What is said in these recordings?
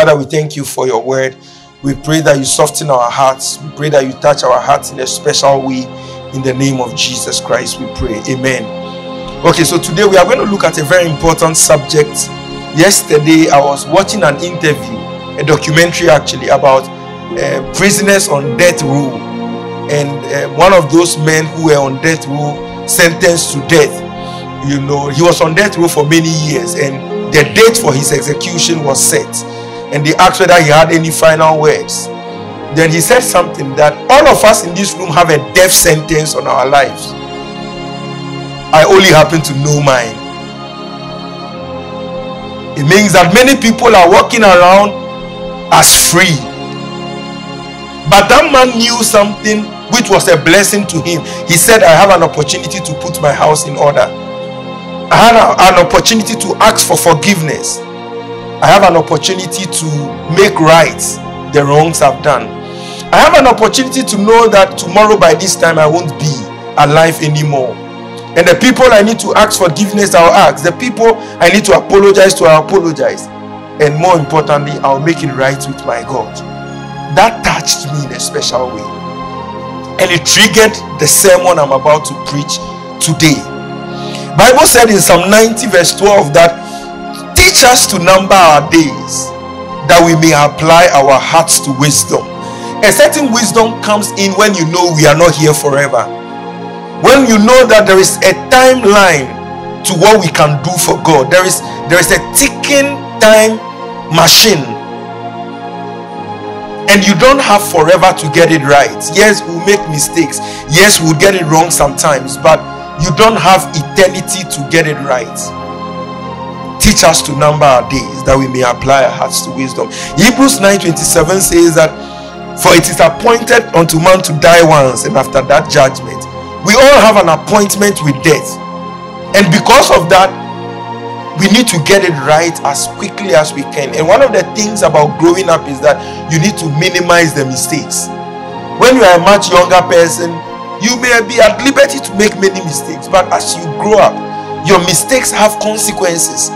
Father, we thank you for your word. We pray that you soften our hearts. We pray that you touch our hearts in a special way. In the name of Jesus Christ, we pray. Amen. Okay, so today we are going to look at a very important subject. Yesterday, I was watching an interview, a documentary actually, about uh, prisoners on death row. And uh, one of those men who were on death row sentenced to death. You know, he was on death row for many years, and the date for his execution was set and they asked whether he had any final words. Then he said something that all of us in this room have a death sentence on our lives. I only happen to know mine. It means that many people are walking around as free. But that man knew something which was a blessing to him. He said, I have an opportunity to put my house in order. I had a, an opportunity to ask for forgiveness. I have an opportunity to make right the wrongs I've done. I have an opportunity to know that tomorrow by this time I won't be alive anymore. And the people I need to ask forgiveness, I'll ask. The people I need to apologize to, I'll apologize. And more importantly, I'll make it right with my God. That touched me in a special way. And it triggered the sermon I'm about to preach today. Bible said in Psalm 90 verse 12 that Teach us to number our days that we may apply our hearts to wisdom. A certain wisdom comes in when you know we are not here forever. When you know that there is a timeline to what we can do for God. There is there is a ticking time machine. And you don't have forever to get it right. Yes, we'll make mistakes. Yes, we'll get it wrong sometimes, but you don't have eternity to get it right. Teach us to number our days that we may apply our hearts to wisdom. Hebrews 9:27 says that for it is appointed unto man to die once, and after that judgment. We all have an appointment with death. And because of that, we need to get it right as quickly as we can. And one of the things about growing up is that you need to minimize the mistakes. When you are a much younger person, you may be at liberty to make many mistakes, but as you grow up, your mistakes have consequences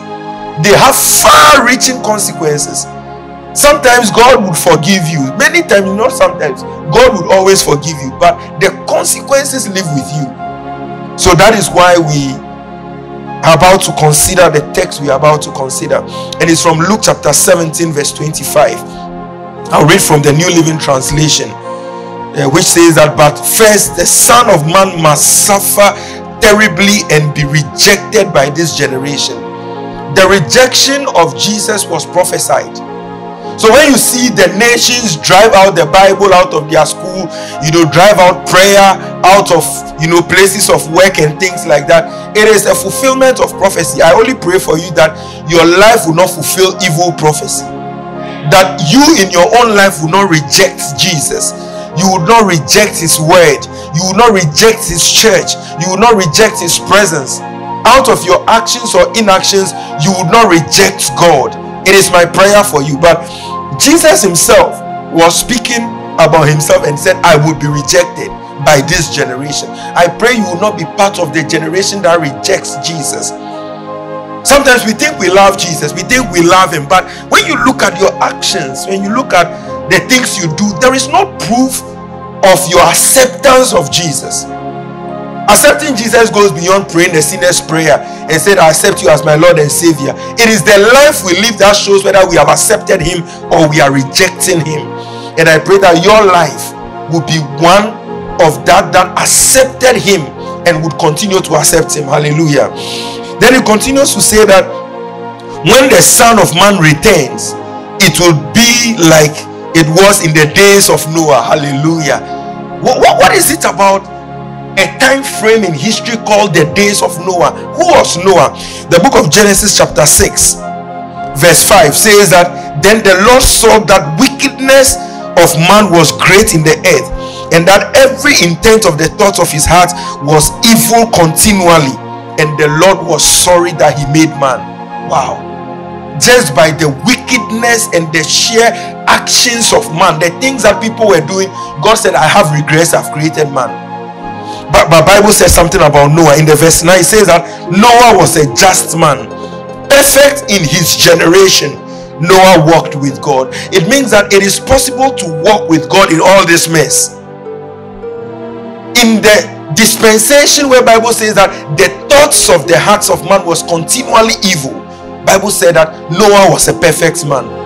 they have far reaching consequences. Sometimes God would forgive you. Many times, not sometimes, God would always forgive you, but the consequences live with you. So that is why we are about to consider the text we are about to consider. And it's from Luke chapter 17, verse 25. I'll read from the New Living Translation, uh, which says that, But first, the Son of Man must suffer terribly and be rejected by this generation the rejection of Jesus was prophesied. So when you see the nations drive out the Bible out of their school, you know, drive out prayer out of you know places of work and things like that, it is a fulfillment of prophecy. I only pray for you that your life will not fulfill evil prophecy. That you in your own life will not reject Jesus. You will not reject his word. You will not reject his church. You will not reject his presence out of your actions or inactions, you would not reject God. It is my prayer for you. But Jesus himself was speaking about himself and said, I would be rejected by this generation. I pray you will not be part of the generation that rejects Jesus. Sometimes we think we love Jesus, we think we love him, but when you look at your actions, when you look at the things you do, there is no proof of your acceptance of Jesus. Accepting Jesus goes beyond praying the sinner's prayer and said, I accept you as my Lord and Savior. It is the life we live that shows whether we have accepted Him or we are rejecting Him. And I pray that your life will be one of that that accepted Him and would continue to accept Him. Hallelujah. Then he continues to say that when the Son of Man returns, it will be like it was in the days of Noah. Hallelujah. what, what, what is it about a time frame in history called the days of Noah. Who was Noah? The book of Genesis, chapter 6, verse 5 says that then the Lord saw that wickedness of man was great in the earth, and that every intent of the thoughts of his heart was evil continually. And the Lord was sorry that he made man. Wow. Just by the wickedness and the sheer actions of man, the things that people were doing, God said, I have regrets, I've created man but, but Bible says something about Noah in the verse 9. It says that Noah was a just man, perfect in his generation. Noah walked with God. It means that it is possible to walk with God in all this mess. In the dispensation where Bible says that the thoughts of the hearts of man was continually evil, Bible said that Noah was a perfect man.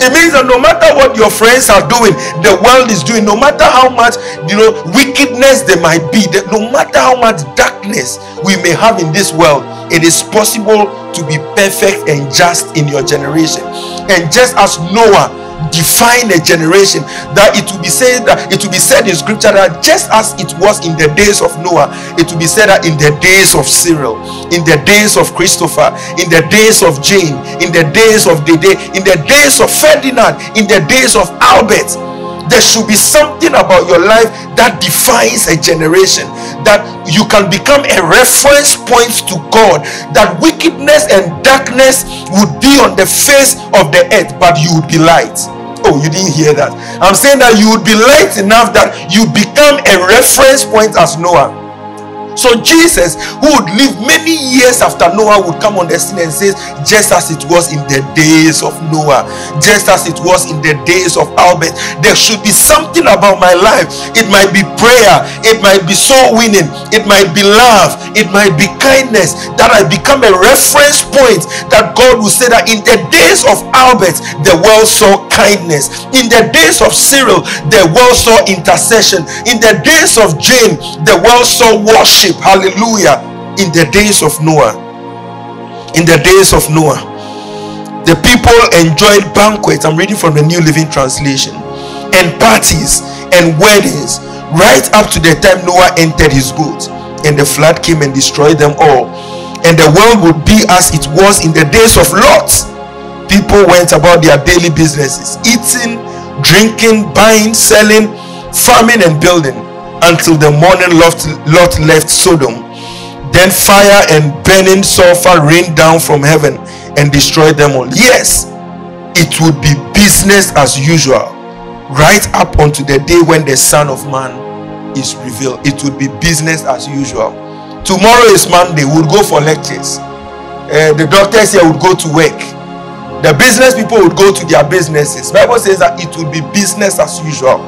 It means that no matter what your friends are doing, the world is doing, no matter how much you know wickedness there might be, no matter how much darkness we may have in this world, it is possible to be perfect and just in your generation. And just as Noah define a generation that it will be said that it will be said in scripture that just as it was in the days of Noah, it will be said that in the days of Cyril, in the days of Christopher, in the days of Jane, in the days of Dede, in the days of Ferdinand, in the days of Albert there should be something about your life that defines a generation that you can become a reference point to God that wickedness and darkness would be on the face of the earth but you would be light. Oh you didn't hear that. I'm saying that you would be light enough that you become a reference point as Noah so Jesus, who would live many years after Noah, would come on the scene and says, just as it was in the days of Noah, just as it was in the days of Albert, there should be something about my life. It might be prayer, it might be soul winning, it might be love, it might be kindness, that I become a reference point that God will say that in the days of Albert, the world saw kindness. In the days of Cyril, the world saw intercession. In the days of Jane, the world saw worship Hallelujah. In the days of Noah. In the days of Noah. The people enjoyed banquets. I'm reading from the New Living Translation. And parties and weddings right up to the time Noah entered his boat. And the flood came and destroyed them all. And the world would be as it was in the days of Lot. People went about their daily businesses, eating, drinking, buying, selling, farming, and building until the morning Lot left Sodom. Then fire and burning sulfur rained down from heaven and destroyed them all. Yes, it would be business as usual right up unto the day when the Son of Man is revealed. It would be business as usual. Tomorrow is Monday. We'll go for lectures. Uh, the doctors here would go to work. The business people would go to their businesses. Bible says that it would be business as usual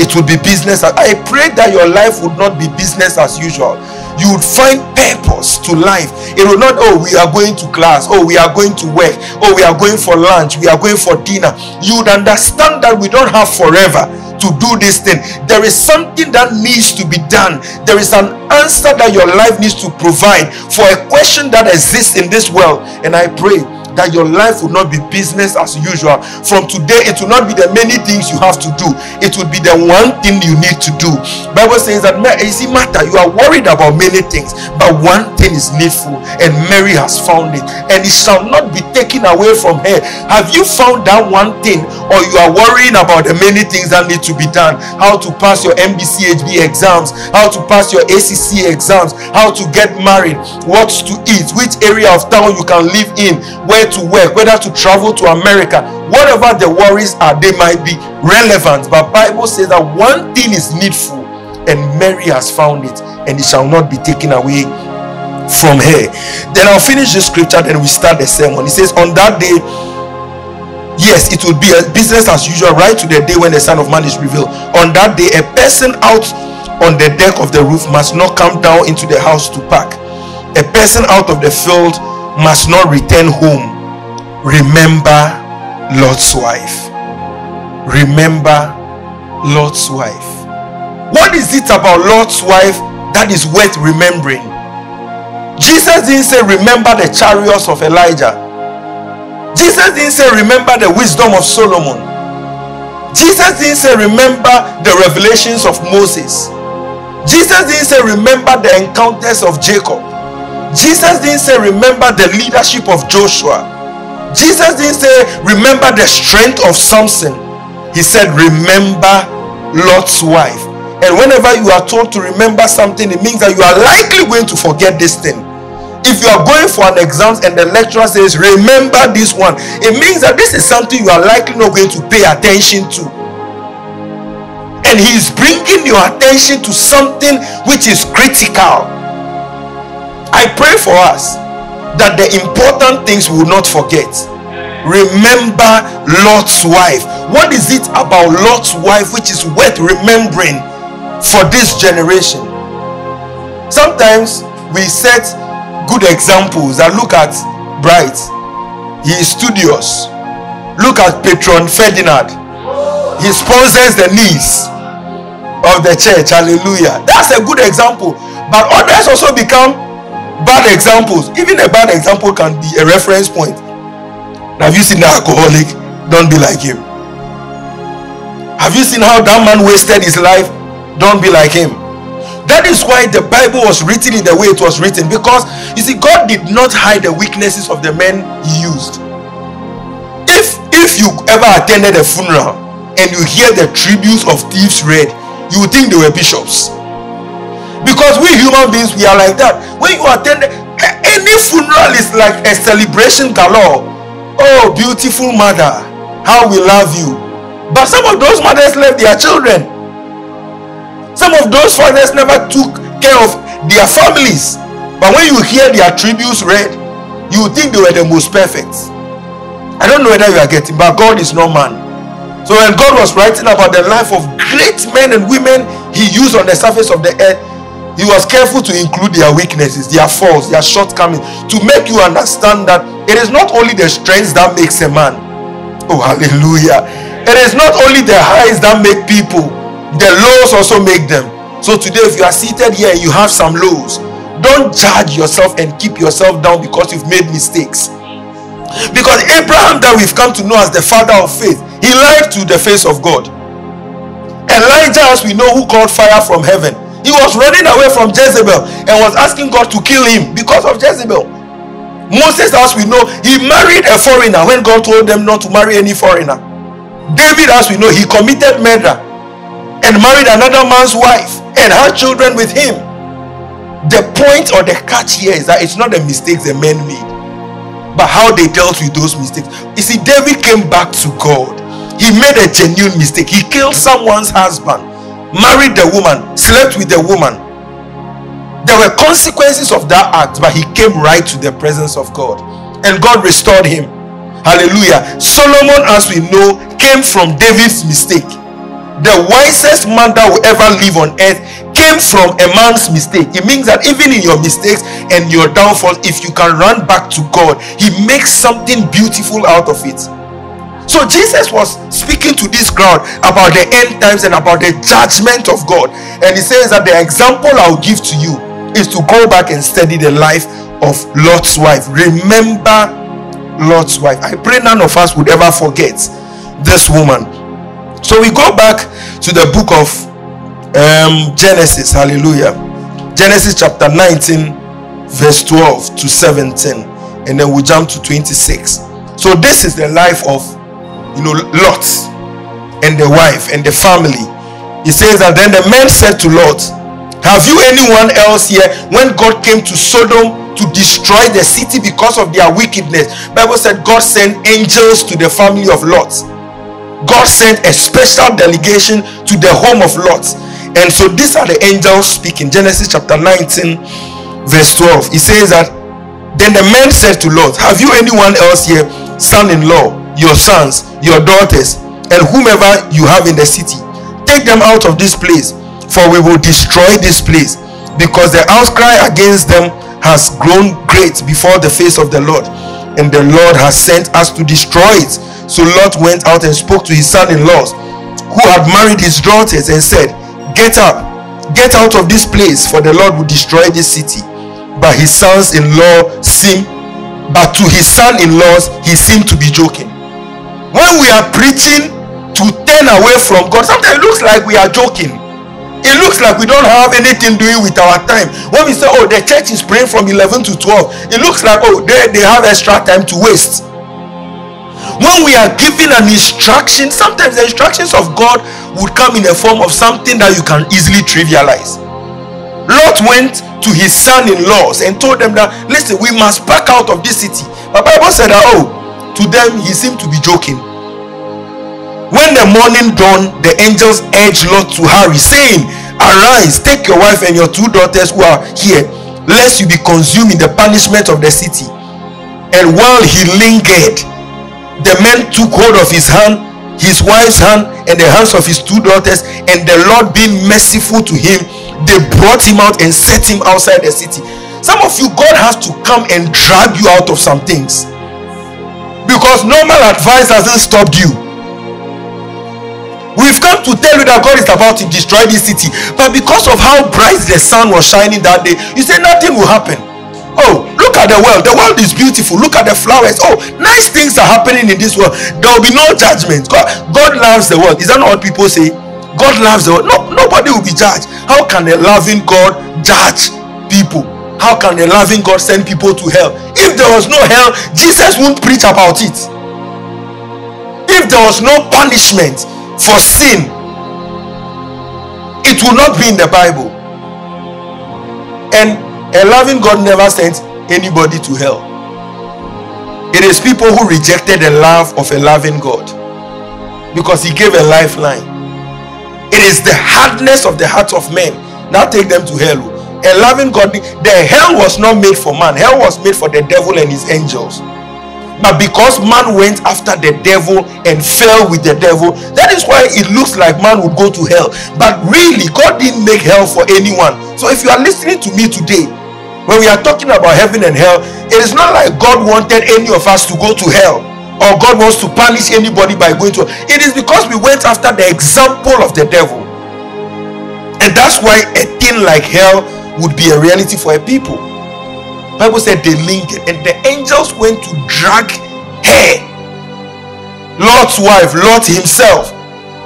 it would be business. I pray that your life would not be business as usual. You would find purpose to life. It will not, oh, we are going to class, oh, we are going to work, oh, we are going for lunch, we are going for dinner. You would understand that we don't have forever to do this thing. There is something that needs to be done. There is an answer that your life needs to provide for a question that exists in this world. And I pray that your life will not be business as usual. From today, it will not be the many things you have to do. It will be the one thing you need to do. Bible says that you see Martha. You are worried about many things, but one thing is needful, and Mary has found it, and it shall not be taken away from her. Have you found that one thing, or you are worrying about the many things that need to be done? How to pass your MBCHB exams, how to pass your ACC exams, how to get married, what to eat, which area of town you can live in, where to work, whether to travel to America, whatever the worries are, they might be relevant. But Bible says that one thing is needful, and Mary has found it, and it shall not be taken away from her. Then I'll finish the scripture, then we start the sermon. It says, On that day, yes, it will be a business as usual, right to the day when the Son of Man is revealed. On that day, a person out on the deck of the roof must not come down into the house to pack. A person out of the field must not return home remember Lot's wife. Remember Lot's wife. What is it about Lot's wife that is worth remembering? Jesus didn't say, Remember the chariots of Elijah. Jesus didn't say, Remember the wisdom of Solomon. Jesus didn't say, Remember the revelations of Moses. Jesus didn't say, Remember the encounters of Jacob. Jesus didn't say, Remember the leadership of Joshua. Jesus didn't say, Remember the strength of Samson. He said, Remember Lot's wife. And whenever you are told to remember something, it means that you are likely going to forget this thing. If you are going for an exam and the lecturer says, Remember this one, it means that this is something you are likely not going to pay attention to. And he is bringing your attention to something which is critical. I pray for us that the important things we will not forget. remember Lot's wife. What is it about Lot's wife which is worth remembering for this generation? Sometimes we set good examples and look at Bright. He is studious. Look at Patron Ferdinand. He sponsors the niece of the church. Hallelujah. That's a good example. But others also become bad examples. Even a bad example can be a reference point. Now, Have you seen the alcoholic? Don't be like him. Have you seen how that man wasted his life? Don't be like him. That is why the Bible was written in the way it was written because you see, God did not hide the weaknesses of the men He used. If if you ever attended a funeral and you hear the tributes of thieves read, you would think they were bishops. Because we human beings, we are like that. When you attend any funeral, is like a celebration galore. Oh, beautiful mother, how we love you. But some of those mothers left their children. Some of those fathers never took care of their families. But when you hear their tributes read, you think they were the most perfect. I don't know whether you are getting, but God is no man. So when God was writing about the life of great men and women he used on the surface of the earth, he was careful to include their weaknesses, their faults, their shortcomings, to make you understand that it is not only the strengths that makes a man. Oh, hallelujah. It is not only the highs that make people, the lows also make them. So today, if you are seated here and you have some lows, don't judge yourself and keep yourself down because you've made mistakes. Because Abraham, that we've come to know as the father of faith, he lied to the face of God. Elijah, as we know, who called fire from heaven, he was running away from Jezebel and was asking God to kill him because of Jezebel. Moses, as we know, he married a foreigner when God told them not to marry any foreigner. David, as we know, he committed murder and married another man's wife and had children with him. The point or the catch here is that it's not the mistakes the men made, but how they dealt with those mistakes. You see, David came back to God. He made a genuine mistake. He killed someone's husband married the woman, slept with the woman. There were consequences of that act, but he came right to the presence of God and God restored him. Hallelujah. Solomon, as we know, came from David's mistake. The wisest man that will ever live on earth came from a man's mistake. It means that even in your mistakes and your downfall, if you can run back to God, He makes something beautiful out of it. So Jesus was speaking to this crowd about the end times and about the judgment of God. And he says that the example I'll give to you is to go back and study the life of Lot's wife. Remember Lot's wife. I pray none of us would ever forget this woman. So we go back to the book of um, Genesis. Hallelujah. Genesis chapter 19, verse 12 to 17. And then we jump to 26. So this is the life of you know, Lot and the wife and the family. He says that then the men said to Lot, Have you anyone else here when God came to Sodom to destroy the city because of their wickedness? Bible said God sent angels to the family of Lot. God sent a special delegation to the home of Lot. And so these are the angels speaking. Genesis chapter 19, verse 12. He says that then the man said to Lot, Have you anyone else here, son in law, your sons, your daughters, and whomever you have in the city. Take them out of this place, for we will destroy this place, because the outcry against them has grown great before the face of the Lord, and the Lord has sent us to destroy it. So Lot went out and spoke to his son in laws, who had married his daughters, and said, Get up, get out of this place, for the Lord will destroy this city. But his sons in law seemed, but to his son in laws, he seemed to be joking when we are preaching to turn away from God, sometimes it looks like we are joking. It looks like we don't have anything doing with our time. When we say, oh, the church is praying from 11 to 12, it looks like, oh, they, they have extra time to waste. When we are given an instruction, sometimes the instructions of God would come in the form of something that you can easily trivialize. Lot went to his son-in-laws and told them that, listen, we must back out of this city. But Bible said that, oh, to them, he seemed to be joking. When the morning dawned, the angels urged Lot to hurry, saying, Arise, take your wife and your two daughters who are here, lest you be consumed in the punishment of the city. And while he lingered, the men took hold of his hand, his wife's hand, and the hands of his two daughters, and the Lord being merciful to him, they brought him out and set him outside the city. Some of you, God has to come and drag you out of some things because normal advice hasn't stopped you. We've come to tell you that God is about to destroy this city, but because of how bright the sun was shining that day, you say nothing will happen. Oh, look at the world. The world is beautiful. Look at the flowers. Oh, nice things are happening in this world. There will be no judgment. God, God loves the world. Is that not what people say? God loves the world. No, nobody will be judged. How can a loving God judge people? How can a loving God send people to hell? If there was no hell, Jesus wouldn't preach about it. If there was no punishment for sin, it will not be in the Bible. And a loving God never sent anybody to hell. It is people who rejected the love of a loving God because He gave a lifeline. It is the hardness of the heart of men that take them to hell. A loving God, the hell was not made for man, hell was made for the devil and his angels. But because man went after the devil and fell with the devil, that is why it looks like man would go to hell. But really, God didn't make hell for anyone. So if you are listening to me today, when we are talking about heaven and hell, it is not like God wanted any of us to go to hell or God wants to punish anybody by going to hell. it is because we went after the example of the devil. And that's why a thing like hell would be a reality for a people. Bible said they lingered and the angels went to drag her, Lot's wife, Lot himself,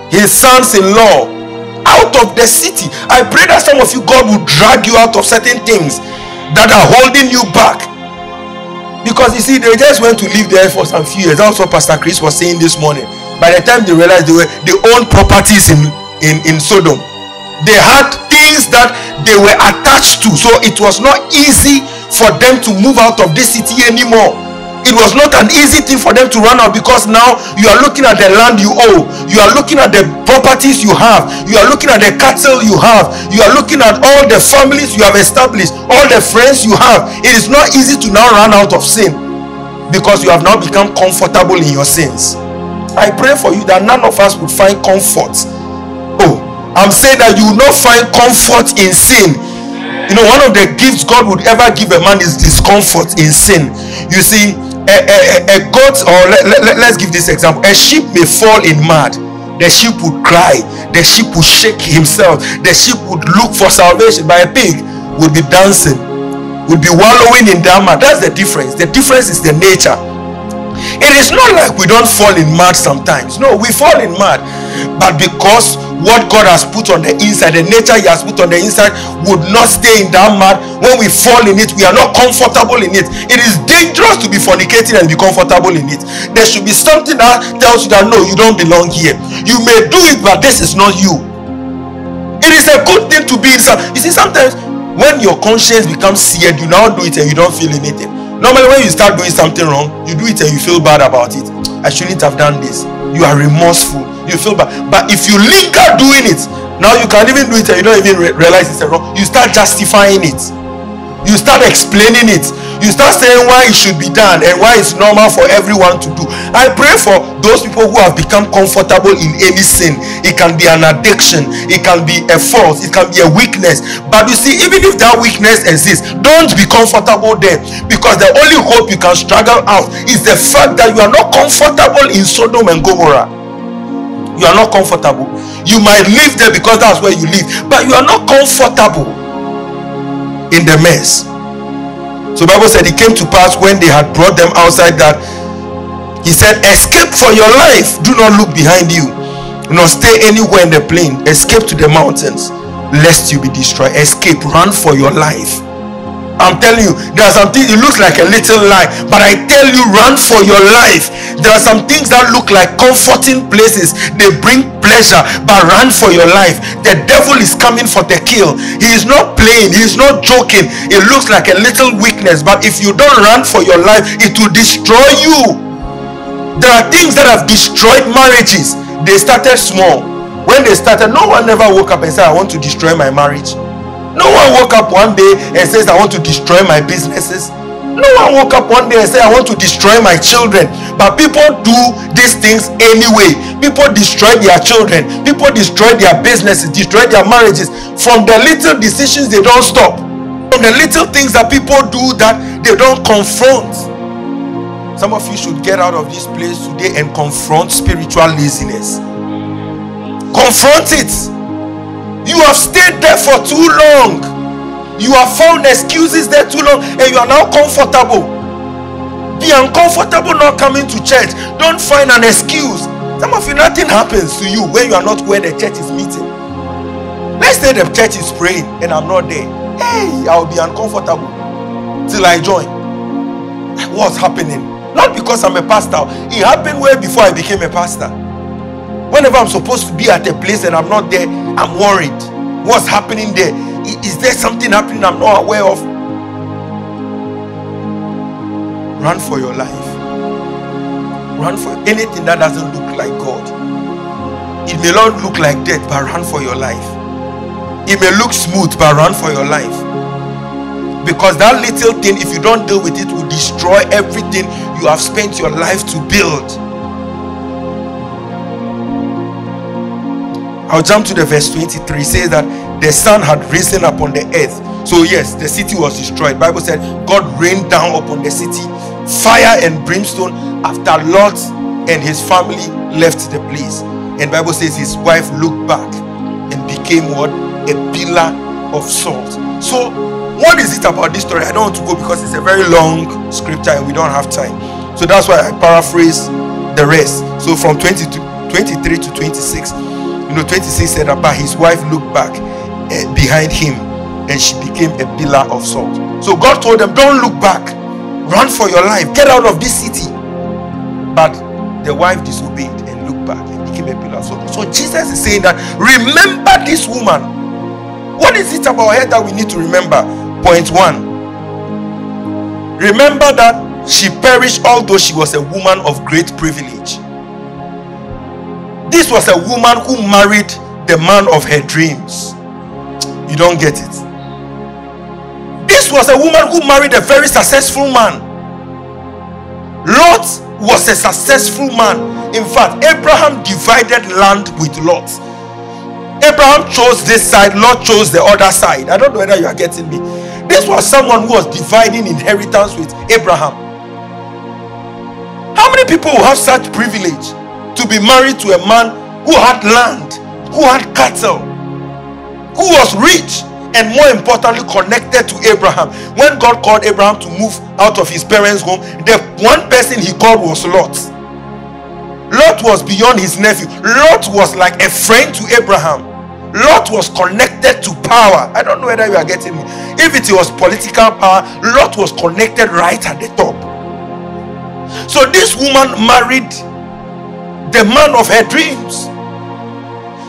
his sons-in-law, out of the city. I pray that some of you, God will drag you out of certain things that are holding you back. Because you see, they just went to live there for some few years. That's what Pastor Chris was saying this morning. By the time they realized they were they owned properties in, in, in Sodom, they had things that they were attached to. So it was not easy for them to move out of this city anymore it was not an easy thing for them to run out because now you are looking at the land you owe. You are looking at the properties you have. You are looking at the cattle you have. You are looking at all the families you have established all the friends you have. It is not easy to now run out of sin because you have now become comfortable in your sins. I pray for you that none of us would find comfort. Oh i'm saying that you will not find comfort in sin. You know one of the gifts god would ever give a man is discomfort in sin. You see a, a, a goat or let, let, let's give this example. A sheep may fall in mud. The sheep would cry. The sheep would shake himself. The sheep would look for salvation. But a pig would be dancing would be wallowing in that mud. That's the difference. The difference is the nature. It is not like we don't fall in mud sometimes. No we fall in mud. But because what God has put on the inside, the nature He has put on the inside, would not stay in that mud. When we fall in it, we are not comfortable in it. It is dangerous to be fornicating and be comfortable in it. There should be something that tells you that no, you don't belong here. You may do it, but this is not you. It is a good thing to be inside. You see, sometimes when your conscience becomes seared, you now do it and you don't feel anything. Normally, when you start doing something wrong, you do it and you feel bad about it. I shouldn't have done this. You are remorseful. You feel bad. But if you linger doing it, now you can even do it and you don't even re- realize it's wrong. You start justifying it. You start explaining it. You start saying why it should be done and why it's normal for everyone to do. I pray for those people who have become comfortable in any sin. It can be an addiction, it can be a fault, it can be a weakness. But you see, even if that weakness exists, don't be comfortable there because the only hope you can struggle out is the fact that you are not comfortable in Sodom and Gomorrah. You are not comfortable. You might live there because that's where you live, but you are not comfortable in the mess. So Bible said it came to pass when they had brought them outside that he said, Escape for your life. Do not look behind you, nor stay anywhere in the plain. Escape to the mountains, lest you be destroyed. Escape, run for your life. I'm telling you, there are some things, it looks like a little lie, but I tell you, run for your life. There are some things that look like comforting places, they bring pleasure, but run for your life. The devil is coming for the kill. He is not playing, he is not joking. It looks like a little weakness, but if you don't run for your life, it will destroy you. There are things that have destroyed marriages. They started small. When they started, no one ever woke up and said, I want to destroy my marriage. No one woke up one day and says, I want to destroy my businesses. No one woke up one day and said, I want to destroy my children. But people do these things anyway. People destroy their children. People destroy their businesses, destroy their marriages. From the little decisions, they don't stop. From the little things that people do that they don't confront. Some of you should get out of this place today and confront spiritual laziness. Confront it. You have stayed there for too long. You have found excuses there too long and you are now comfortable. Be uncomfortable not coming to church. Don't find an excuse. Some of you, nothing happens to you when you are not where the church is meeting. Let's say the church is praying and I'm not there. Hey, I'll be uncomfortable till I join. What's happening? Not because I'm a pastor. It happened way before I became a pastor. Whenever I'm supposed to be at a place and I'm not there, I'm worried. What's happening there? Is there something happening I'm not aware of? Run for your life. Run for anything that doesn't look like God. It may not look like death, but run for your life. It may look smooth, but run for your life. Because that little thing, if you don't deal with it, will destroy everything you have spent your life to build. I'll jump to the verse 23. It says that the sun had risen upon the earth. So yes, the city was destroyed. Bible said God rained down upon the city fire and brimstone after Lot and his family left the place. And Bible says his wife looked back and became what? A pillar of salt. So what is it about this story? I don't want to go because it's a very long scripture and we don't have time. So that's why I paraphrase the rest. So from 20 to 23 to 26, you know, 26 said about his wife looked back uh, behind him and she became a pillar of salt. So God told them, Don't look back, run for your life, get out of this city. But the wife disobeyed and looked back and became a pillar of salt. So Jesus is saying that remember this woman. What is it about her that we need to remember? Point one. Remember that she perished although she was a woman of great privilege. This was a woman who married the man of her dreams. You don't get it. This was a woman who married a very successful man. Lot was a successful man. In fact, Abraham divided land with Lot. Abraham chose this side, Lot chose the other side. I don't know whether you are getting me. This was someone who was dividing inheritance with Abraham. How many people have such privilege to be married to a man who had land, who had cattle, who was rich and more importantly connected to Abraham. When God called Abraham to move out of his parents' home, the one person he called was Lot. Lot was beyond his nephew. Lot was like a friend to Abraham. Lot was connected to power. I don't know whether you are getting me. If it was political power, Lot was connected right at the top. So this woman married the man of her dreams.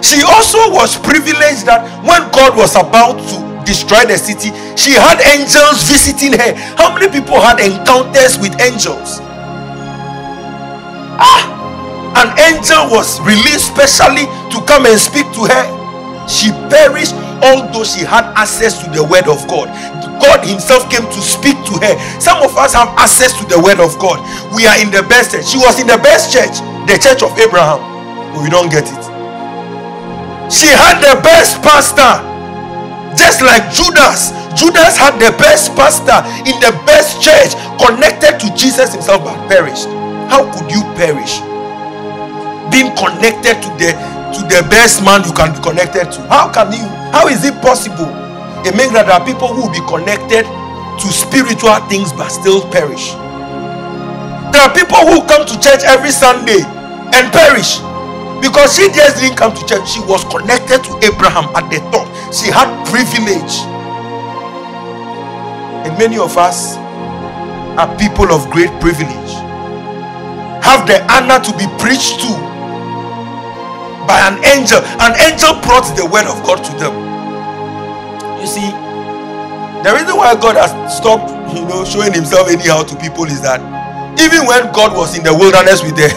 She also was privileged that when God was about to destroy the city, she had angels visiting her. How many people had encounters with angels? Ah, an angel was released specially to come and speak to her. She perished although she had access to the word of God. God Himself came to speak to her. Some of us have access to the word of God. We are in the best church. She was in the best church, the church of Abraham, but we don't get it. She had the best pastor, just like Judas. Judas had the best pastor in the best church, connected to Jesus Himself, but perished. How could you perish? Being connected to the to the best man you can be connected to. How can you? How is it possible? It means that there are people who will be connected to spiritual things but still perish. There are people who come to church every Sunday and perish because she just didn't come to church. She was connected to Abraham at the top. She had privilege. And many of us are people of great privilege. Have the honor to be preached to by an angel. An angel brought the word of God to them. You see, the reason why God has stopped, you know, showing himself anyhow to people is that even when God was in the wilderness with the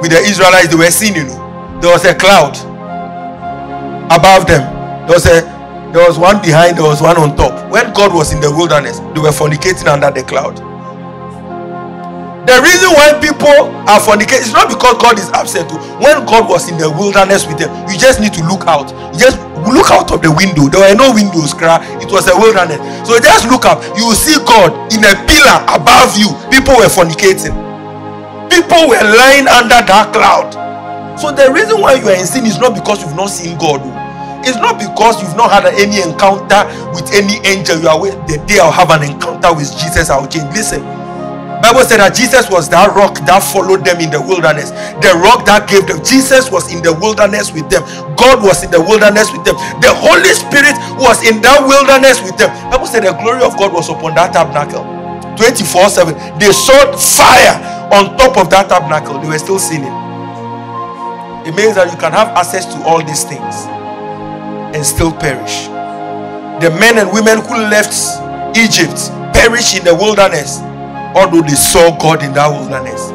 with the Israelites, they were seeing, you know, there was a cloud above them. There was a there was one behind, there was one on top. When God was in the wilderness, they were fornicating under the cloud. The reason why people are fornicating is not because God is absent. Oh. When God was in the wilderness with them, you just need to look out. You just look out of the window. There were no windows, cry. It was a wilderness. So just look up. You will see God in a pillar above you. People were fornicating. People were lying under that cloud. So the reason why you are in sin is not because you've not seen God. Oh. It's not because you've not had any encounter with any angel. You are with the day I'll have an encounter with Jesus. I'll change. Listen Bible said that Jesus was that rock that followed them in the wilderness. The rock that gave them. Jesus was in the wilderness with them. God was in the wilderness with them. The Holy Spirit was in that wilderness with them. Bible said the glory of God was upon that tabernacle. 24-7. They saw fire on top of that tabernacle. They were still sinning. It means that you can have access to all these things and still perish. The men and women who left Egypt perished in the wilderness although they saw God in that wilderness.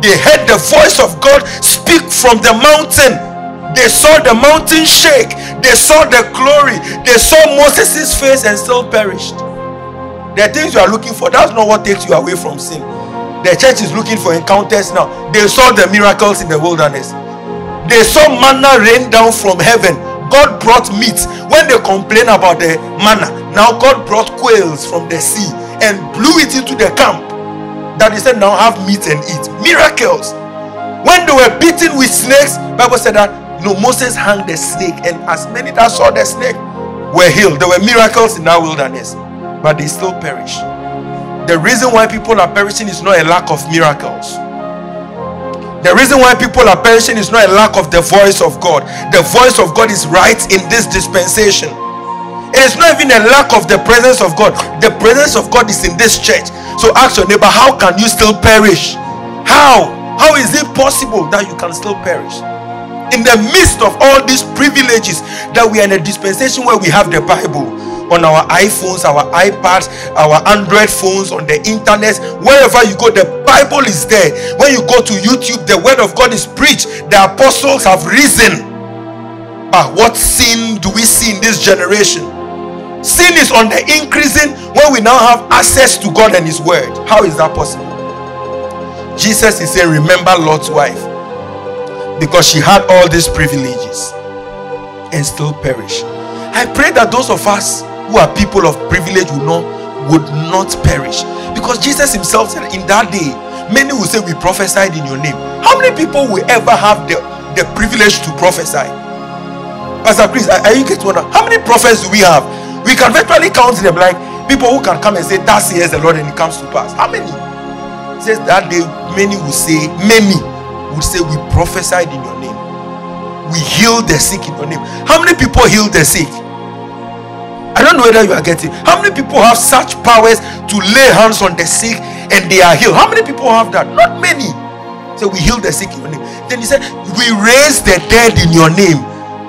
They heard the voice of God speak from the mountain. They saw the mountain shake. They saw the glory. They saw Moses' face and still perished. The things you are looking for, that's not what takes you away from sin. The church is looking for encounters now. They saw the miracles in the wilderness. They saw manna rain down from heaven. God brought meat. When they complain about the manna, now God brought quails from the sea and blew it into the camp that he said, Now have meat and eat. Miracles. When they were beaten with snakes, Bible said that you know Moses hung the snake, and as many that saw the snake were healed. There were miracles in that wilderness, but they still perish. The reason why people are perishing is not a lack of miracles. The reason why people are perishing is not a lack of the voice of God. The voice of God is right in this dispensation. It is not even a lack of the presence of God. The presence of God is in this church. So ask your neighbor, how can you still perish? How? How is it possible that you can still perish? In the midst of all these privileges, that we are in a dispensation where we have the Bible on our iPhones, our iPads, our Android phones, on the internet, wherever you go, the Bible is there. When you go to YouTube, the word of God is preached. The apostles have risen. But what sin do we see in this generation? Sin is on the increasing when we now have access to God and His Word. How is that possible? Jesus is saying, Remember Lot's wife because she had all these privileges and still perish. I pray that those of us who are people of privilege will not would not perish because Jesus Himself said, In that day, many will say, We prophesied in your name. How many people will ever have the, the privilege to prophesy? Pastor Chris, are you getting what? How many prophets do we have? We can virtually count them like people who can come and say, That says the Lord, and it comes to pass. How many? It says that day, many will say, Many will say, We prophesied in your name. We healed the sick in your name. How many people healed the sick? I don't know whether you are getting. How many people have such powers to lay hands on the sick and they are healed? How many people have that? Not many. So we heal the sick in your name. Then he said, We raise the dead in your name.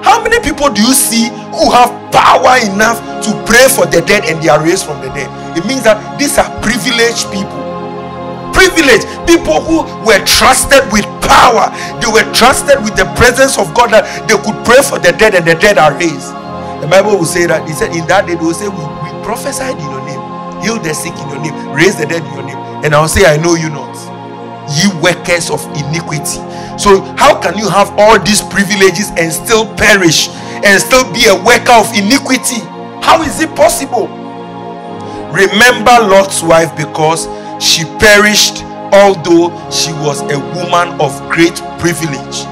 How many people do you see who have power enough to pray for the dead and they are raised from the dead? It means that these are privileged people. Privileged people who were trusted with power, they were trusted with the presence of God that they could pray for the dead and the dead are raised. The Bible will say that he said in that day they will say, We, we prophesied in your name, heal the sick in your name, raise the dead in your name. And I'll say, I know you not, ye workers of iniquity. So, how can you have all these privileges and still perish and still be a worker of iniquity? How is it possible? Remember Lot's wife because she perished although she was a woman of great privilege.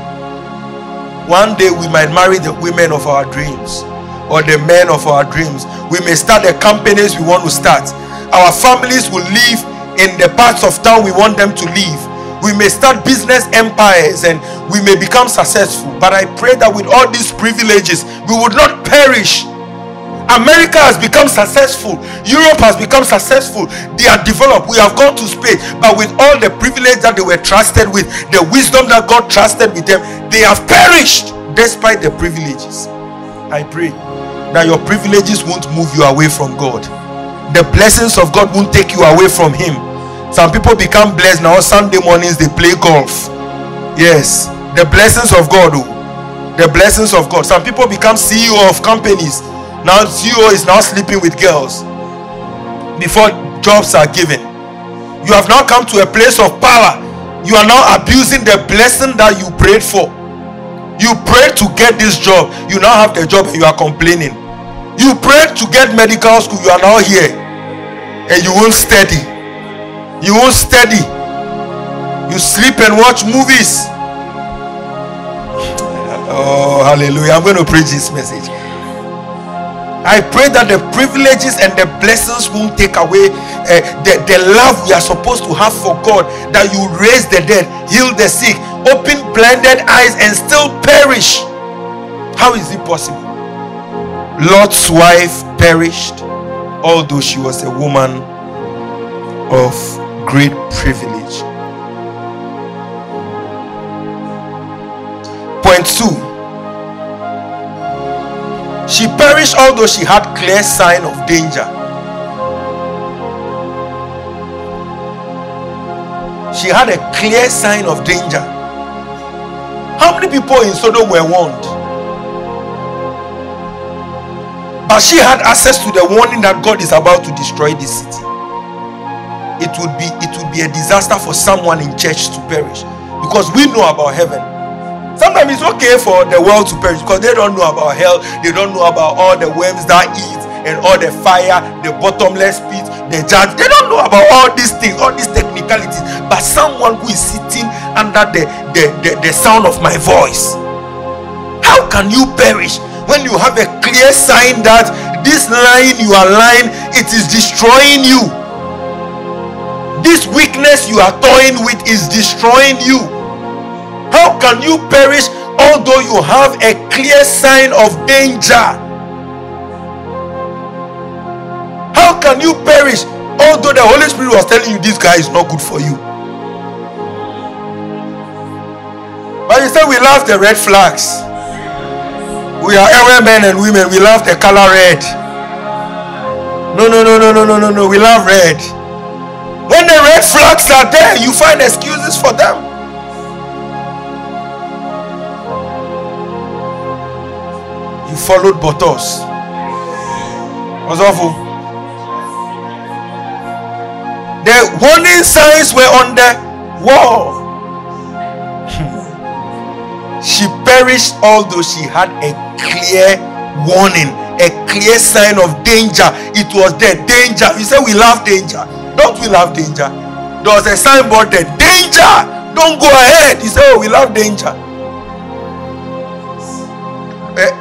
One day we might marry the women of our dreams or the men of our dreams. We may start the companies we want to start. Our families will live in the parts of town we want them to live we may start business empires and we may become successful. But I pray that with all these privileges, we would not perish. America has become successful. Europe has become successful. They are developed. We have gone to space. But with all the privilege that they were trusted with, the wisdom that God trusted with them, they have perished despite the privileges. I pray that your privileges won't move you away from God. The blessings of God won't take you away from Him some people become blessed now. Sunday mornings they play golf. Yes, the blessings of God. Oh. The blessings of God. Some people become CEO of companies. Now CEO is now sleeping with girls before jobs are given. You have now come to a place of power. You are now abusing the blessing that you prayed for. You prayed to get this job. You now have the job and you are complaining. You prayed to get medical school. You are now here and you won't study. You won't study. You sleep and watch movies. Oh, hallelujah. I'm going to preach this message. I pray that the privileges and the blessings won't take away uh, the, the love we are supposed to have for God. That you raise the dead, heal the sick, open blinded eyes, and still perish. How is it possible? Lot's wife perished, although she was a woman of great privilege. Point two. She perished although she had clear sign of danger. She had a clear sign of danger. How many people in Sodom were warned? But she had access to the warning that God is about to destroy this city. It would be it would be a disaster for someone in church to perish because we know about heaven Sometimes it's okay for the world to perish because they don't know about hell, they don't know about all the worms that eat and all the fire, the bottomless pit, the judge. They don't know about all these things, all these technicalities. But someone who is sitting under the, the, the, the sound of my voice, how can you perish when you have a clear sign that this line you are lying, it is destroying you? This weakness you are toying with is destroying you. How can you perish although you have a clear sign of danger? How can you perish although the Holy Spirit was telling you this guy is not good for you? But you say we love the red flags. We are every men and women. We love the color red. No, no, no, no, no, no, no, no. We love red. When the red flags are there, you find excuses for them. You followed Botos. Was awful. The warning signs were on the wall. Hmm. she perished although she had a clear warning, a clear sign of danger. It was there. Danger. You say we love danger. Don't we love danger? There was a signboard there. Danger! Don't go ahead. You say, Oh, we love danger. Eh?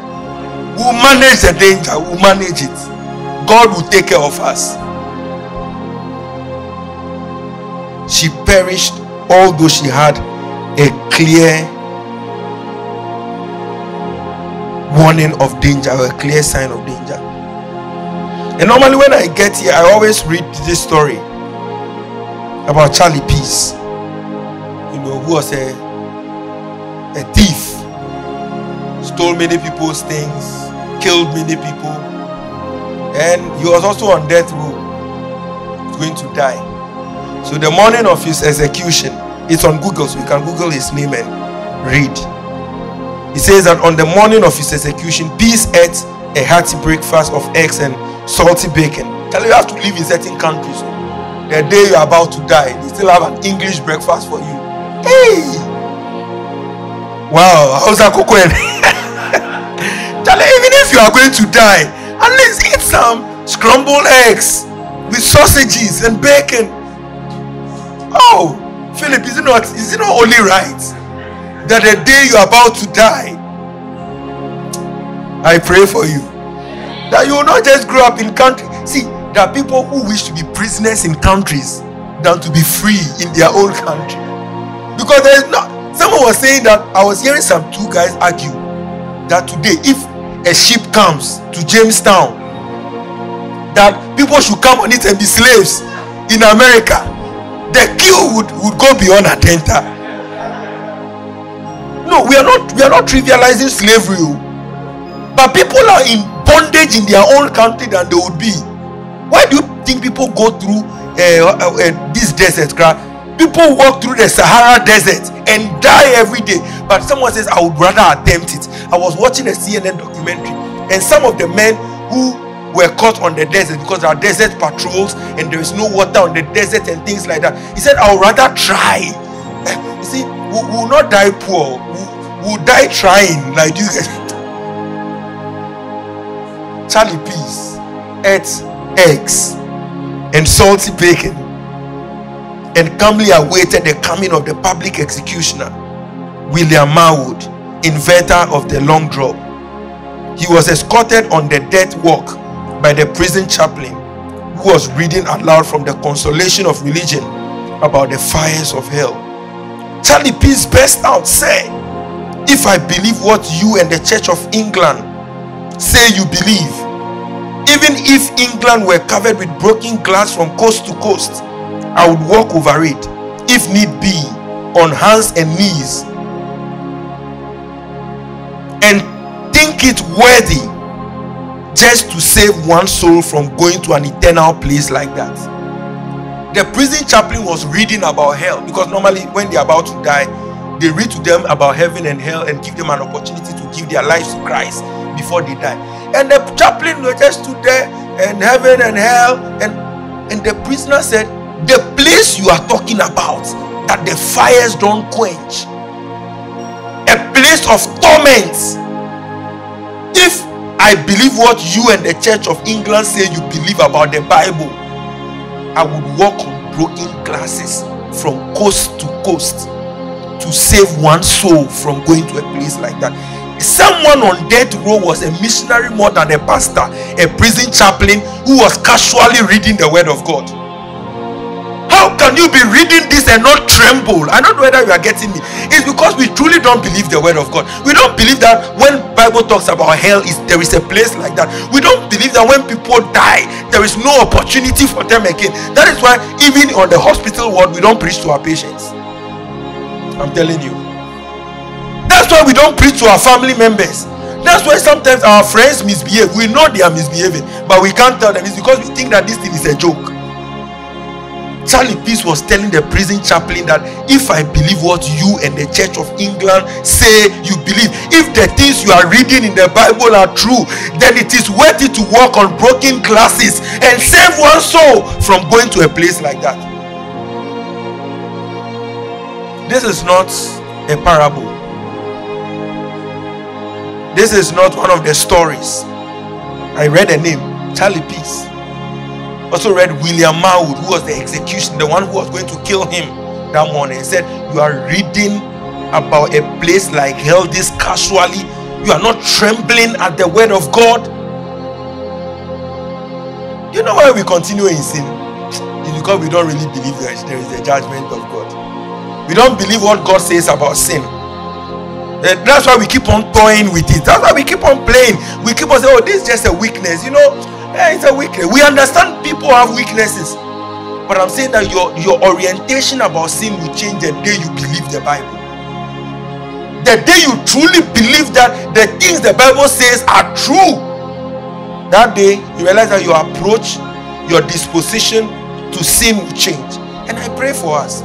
We'll manage the danger, we'll manage it. God will take care of us. She perished although she had a clear warning of danger a clear sign of danger. And normally, when I get here, I always read this story about Charlie Peace, you know, who was a, a thief, stole many people's things, killed many people, and he was also on death row, going to die. So the morning of his execution, it's on Google, so you can Google his name and read. He says that on the morning of his execution, Peace ate a hearty breakfast of eggs and salty bacon. Tell you, you have to live in certain countries. The day you are about to die, they still have an English breakfast for you. Hey! Wow, how's that cocoa? even if you are going to die, at least eat some scrambled eggs with sausages and bacon. Oh, Philip, is it not is it not only right that the day you are about to die, I pray for you that you will not just grow up in country. See, there are people who wish to be prisoners in countries than to be free in their own country. Because there is not someone was saying that I was hearing some two guys argue that today if a ship comes to Jamestown that people should come on it and be slaves in America, the queue would, would go beyond Atenta. No, we are not we are not trivializing slavery, oh. but people are in bondage in their own country than they would be. Why do you think people go through uh, uh, uh, this desert? People walk through the Sahara desert and die every day. But someone says, I would rather attempt it. I was watching a CNN documentary, and some of the men who were caught on the desert because there are desert patrols and there is no water on the desert and things like that. He said, I would rather try. You see, we will not die poor, we will die trying. Like you guys. Charlie Peace ate eggs and salty bacon and calmly awaited the coming of the public executioner, William Marwood, inventor of the long drop. He was escorted on the death walk by the prison chaplain who was reading aloud from the consolation of religion about the fires of hell. Charlie Peace burst out, say, If I believe what you and the Church of England say you believe, even if England were covered with broken glass from coast to coast, I would walk over it, if need be, on hands and knees, and think it worthy just to save one soul from going to an eternal place like that. The prison chaplain was reading about hell because normally, when they're about to die, they read to them about heaven and hell and give them an opportunity to give their lives to Christ before they die. Chaplain just stood there and heaven and hell, and and the prisoner said, The place you are talking about that the fires don't quench, a place of torment If I believe what you and the Church of England say you believe about the Bible, I would walk on broken glasses from coast to coast to save one soul from going to a place like that. Someone on death row was a missionary more than a pastor, a prison chaplain who was casually reading the word of God. How can you be reading this and not tremble? I don't know whether you are getting me. It's because we truly don't believe the word of God. We don't believe that when Bible talks about hell, is there is a place like that. We don't believe that when people die, there is no opportunity for them again. That is why even on the hospital ward, we don't preach to our patients. I'm telling you. That's why we don't preach to our family members. That's why sometimes our friends misbehave. We know they are misbehaving, but we can't tell them. It's because we think that this thing is a joke. Charlie Peace was telling the prison chaplain that if I believe what you and the Church of England say you believe, if the things you are reading in the Bible are true, then it is worth it to walk on broken glasses and save one soul from going to a place like that. This is not a parable. This is not one of the stories. I read a name, Charlie Peace also read William Marwood, who was the execution, the one who was going to kill him that morning. He said, You are reading about a place like hell this casually. You are not trembling at the word of God. You know why we continue in sin? It's because we don't really believe that there is a judgment of God. We don't believe what God says about sin. Eh, that's why we keep on toying with it. That's why we keep on playing. We keep on saying, Oh, this is just a weakness. You know, yeah, it's a weakness. We understand people have weaknesses. But I'm saying that your, your orientation about sin will change the day you believe the Bible. The day you truly believe that the things the Bible says are true, that day you realize that your approach, your disposition to sin will change. And I pray for us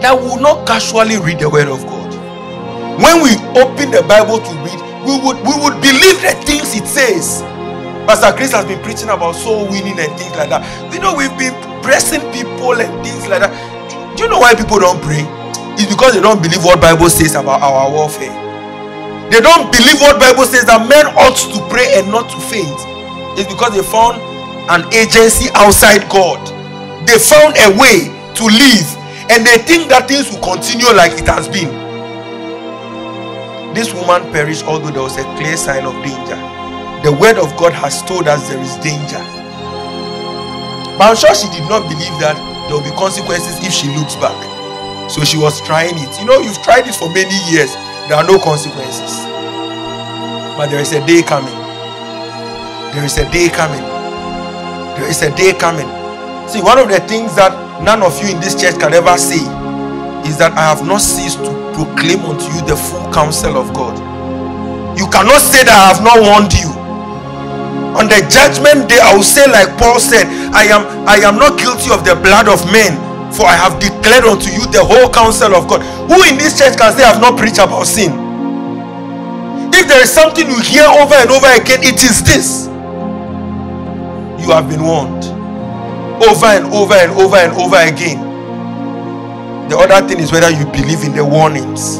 that we will not casually read the word of God. When we open the Bible to read, we would we would believe the things it says. Pastor Chris has been preaching about soul winning and things like that. You know, we've been pressing people and things like that. Do you know why people don't pray? It's because they don't believe what Bible says about our warfare. They don't believe what Bible says that men ought to pray and not to faint. It's because they found an agency outside God. They found a way to live and they think that things will continue like it has been. This woman perished although there was a clear sign of danger. The word of God has told us there is danger. But I'm sure she did not believe that there will be consequences if she looks back. So she was trying it. You know, you've tried it for many years, there are no consequences. But there is a day coming. There is a day coming. There is a day coming. See, one of the things that none of you in this church can ever say is that I have not ceased to proclaim unto you the full counsel of God. You cannot say that I have not warned you on the judgment day i will say like paul said i am i am not guilty of the blood of men for i have declared unto you the whole counsel of god who in this church can say i have not preached about sin if there is something you hear over and over again it is this you have been warned over and over and over and over again. The other thing is whether you believe in the warnings.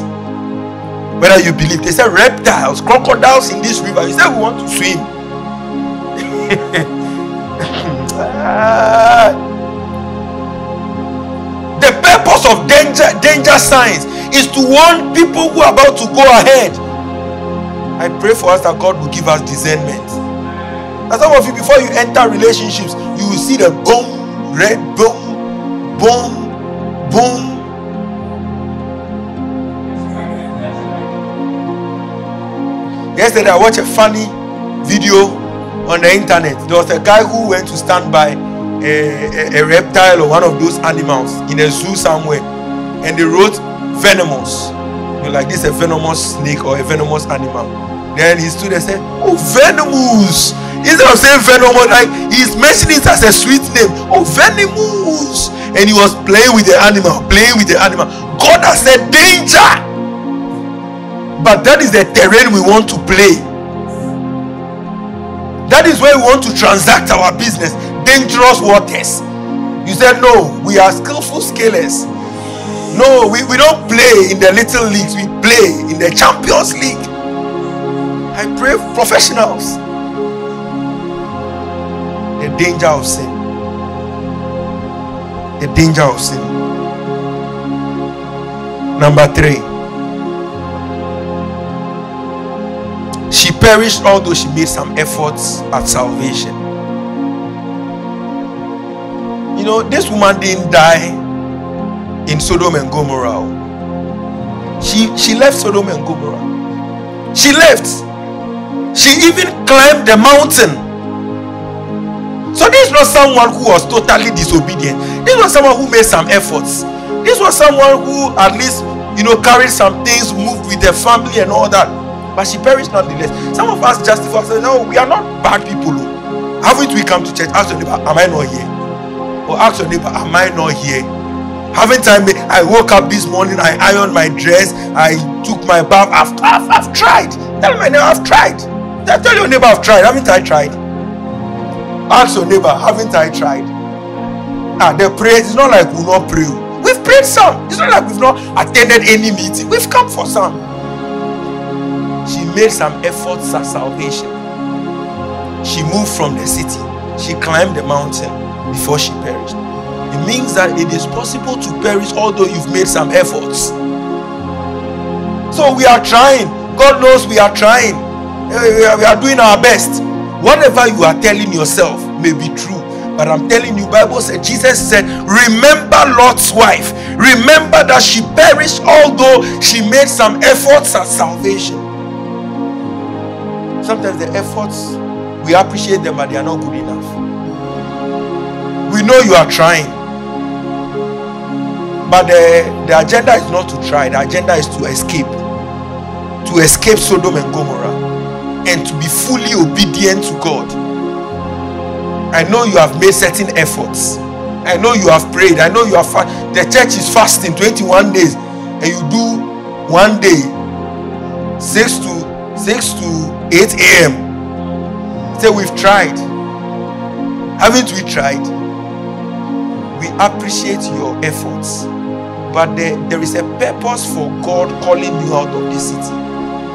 Whether you believe, they say reptiles, crocodiles in this river. You say we want to swim. the purpose of danger, danger signs is to warn people who are about to go ahead. I pray for us that God will give us discernment. And some of you, before you enter relationships, you will see the boom, red boom, boom, boom. Yesterday, I watched a funny video on the internet. There was a guy who went to stand by a, a, a reptile or one of those animals in a zoo somewhere, and they wrote venomous. You know, like this, a venomous snake or a venomous animal. Then he stood and said, Oh, venomous. Instead of saying venomous, like he's mentioning it as a sweet name. Oh, venomous. And he was playing with the animal, playing with the animal. God has said, Danger. But that is the terrain we want to play. That is where we want to transact our business. Dangerous waters. You said, No, we are skillful scalers. No, we, we don't play in the little leagues, we play in the Champions League. I pray professionals. The danger of sin. The danger of sin. Number three. She perished although she made some efforts at salvation. You know, this woman didn't die in Sodom and Gomorrah. Oh. She she left Sodom and Gomorrah. She left. She even climbed the mountain. So this was someone who was totally disobedient. This was someone who made some efforts. This was someone who at least you know carried some things, moved with the family and all that but she perished nonetheless. Some of us justify say, No, we are not bad people. Oh. Haven't we come to church? Ask your neighbor, Am I not here? Or ask your neighbor, Am I not here? Haven't I made, I woke up this morning, I ironed my dress, I took my bath, I've, I've, I've tried. Tell my neighbor, I've tried. Tell your neighbor, I've tried. Haven't I tried? Ask your neighbor, haven't I tried? Ah, the praise is not like we will not pray. We've prayed some. It's not like we've not attended any meeting. We've come for some made some efforts at salvation. She moved from the city, she climbed the mountain before she perished. It means that it is possible to perish although you've made some efforts. So we are trying. God knows we are trying. Eh, we are doing our best. Whatever you are telling yourself may be true. But I'm telling you, Bible said, Jesus said, remember Lot's wife. Remember that she perished although she made some efforts at salvation. Sometimes the efforts, we appreciate them, but they are not good enough. We know you are trying. But the, the agenda is not to try, the agenda is to escape. To escape Sodom and Gomorrah and to be fully obedient to God. I know you have made certain efforts. I know you have prayed. I know you have the church is fasting 21 days and you do one day 6 to 6 to 8 a.m. Say, we've tried. Haven't we tried? We appreciate your efforts. But there, there is a purpose for God calling you out of this city.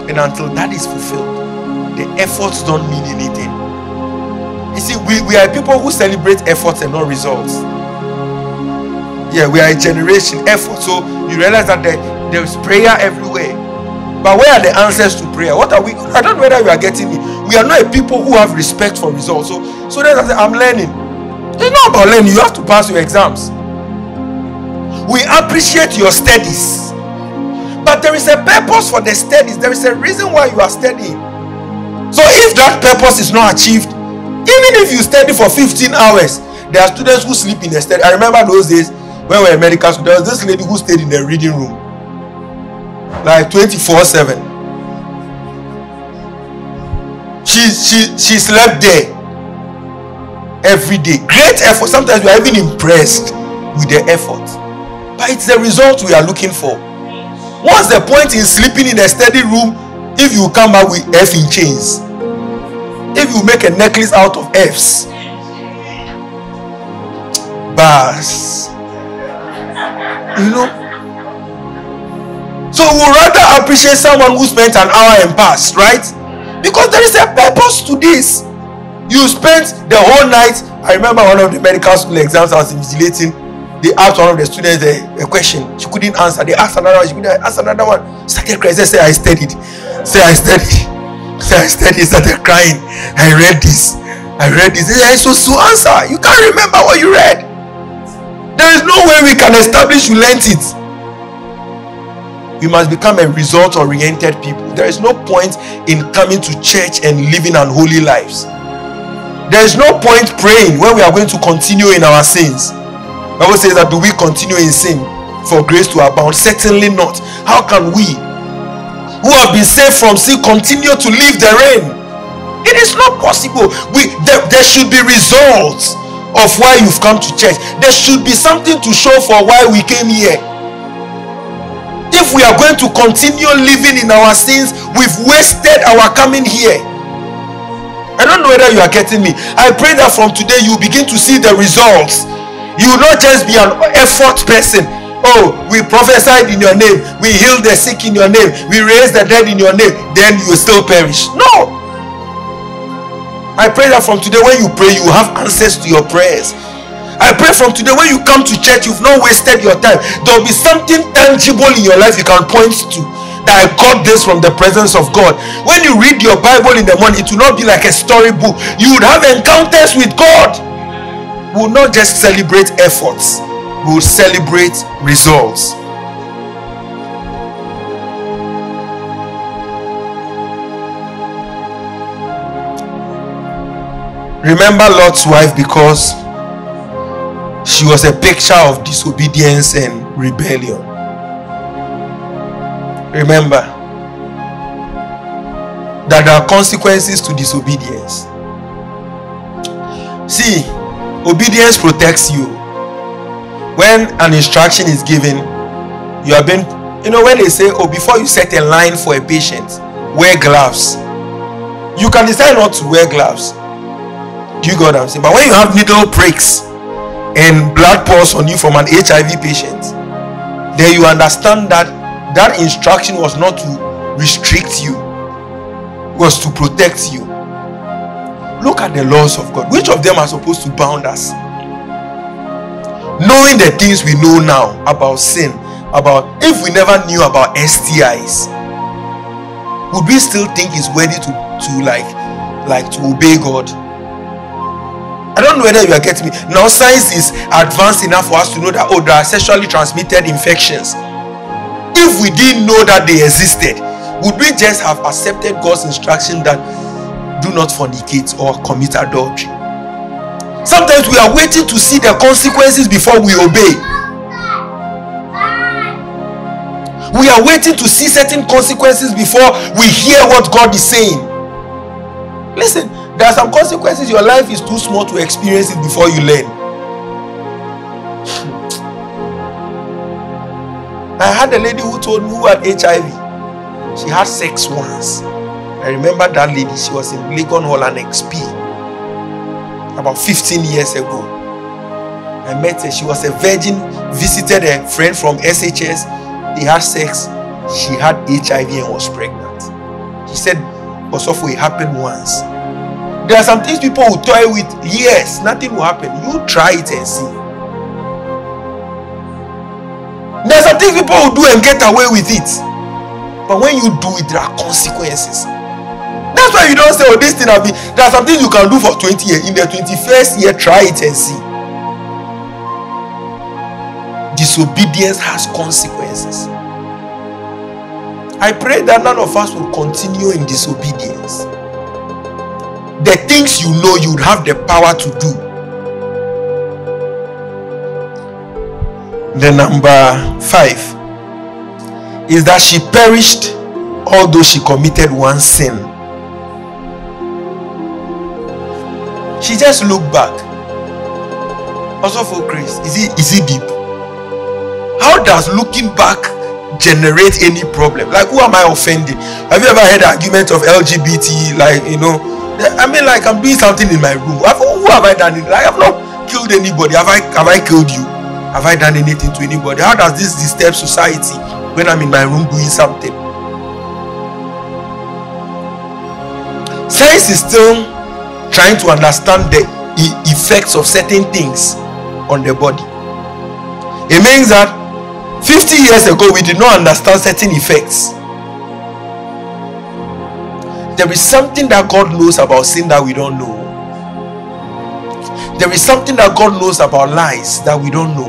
And until that is fulfilled, the efforts don't mean anything. You see, we, we are people who celebrate efforts and not results. Yeah, we are a generation effort. So you realize that there, there's prayer everywhere. But where are the answers to prayer? What are we? I don't know whether we are getting me. We are not a people who have respect for results. So, so then I say, I'm learning. It's not about learning. You have to pass your exams. We appreciate your studies. But there is a purpose for the studies. There is a reason why you are studying. So if that purpose is not achieved, even if you study for 15 hours, there are students who sleep in the study. I remember those days when we were in medical school, there was this lady who stayed in the reading room like 24 7 she she she slept there every day. Great effort. Sometimes we are even impressed with the effort. But it's the result we are looking for. What's the point in sleeping in a steady room if you come back with f in chains? If you make a necklace out of f's? Bars. You know? So we rather appreciate someone who spent an hour and passed, right? Because there is a purpose to this. You spent the whole night. I remember one of the medical school exams I was invigilating. They asked one of the students a, a question. She couldn't answer. They asked another one. She couldn't answer another one. Started crying. Say, I studied. Say, I studied. Say, I studied. Started crying. I read this. I read this. Say, so so answer. You can't remember what you read. There is no way we can establish you learned it. We must become a result oriented people. There is no point in coming to church and living unholy lives. There is no point praying when we are going to continue in our sins. Bible says that do we continue in sin for grace to abound? Certainly not. How can we who have been saved from sin continue to live therein? It is not possible. We there, there should be results of why you've come to church. There should be something to show for why we came here. If we are going to continue living in our sins, we've wasted our coming here. I don't know whether you are getting me. I pray that from today you begin to see the results. You will not just be an effort person. Oh, we prophesied in your name, we healed the sick in your name, we raised the dead in your name, then you will still perish. No. I pray that from today when you pray, you have answers to your prayers. I pray from today when you come to church, you've not wasted your time. There will be something tangible in your life you can point to that I got this from the presence of God. When you read your Bible in the morning, it will not be like a storybook. You would have encounters with God. We will not just celebrate efforts, we will celebrate results. Remember Lot's wife because she was a picture of disobedience and rebellion. Remember that there are consequences to disobedience. See, obedience protects you. When an instruction is given, you have been, you know, when they say, Oh, before you set a line for a patient, wear gloves. You can decide not to wear gloves. Do you get what I'm saying? But when you have needle pricks and blood pours on you from an HIV patient, then you understand that that instruction was not to restrict you was to protect you. Look at the laws of god. Which of them are supposed to bound us? Knowing the things we know now about sin about if we never knew about stis would we still think it's worthy to to like like to obey god I don't know whether you are getting me. Now, science is advanced enough for us to know that oh, there are sexually transmitted infections if we didn't know that they existed, would we just have accepted God's instruction that do not fornicate or commit adultery? Sometimes we are waiting to see the consequences before we obey. We are waiting to see certain consequences before we hear what God is saying. Listen, there are some consequences. Your life is too small to experience it before you learn. I had a lady who told me who had HIV. She had sex once. I remember that lady. She was in Legon Holland XP about 15 years ago. I met her. She was a virgin, visited a friend from SHS. They had sex. She had HIV and was pregnant. She said, also it happened once. There are some things people will toy with. Yes, nothing will happen. You try it and see. There's some things people will do and get away with it. But when you do it, there are consequences. That's why you don't say, oh, this thing will be. There are some things you can do for 20 years. In the 21st year, try it and see. Disobedience has consequences. I pray that none of us will continue in disobedience. The things you know you have the power to do The number five is that she perished although she committed one sin. She just looked back. Also for Chris, is it is it deep? How does looking back generate any problem? Like who am I offending? Have you ever heard argument of LGBT? Like you know, I mean, like I'm doing something in my room. Who have I done it? Like I've not killed anybody? Have I have I killed you? Have I done anything to anybody? How does this disturb society when I'm in my room doing something? Science is still trying to understand the effects of certain things on the body. It means that 50 years ago we did not understand certain effects. There is something that God knows about sin that we don't know. There is something that God knows about lies that we don't know.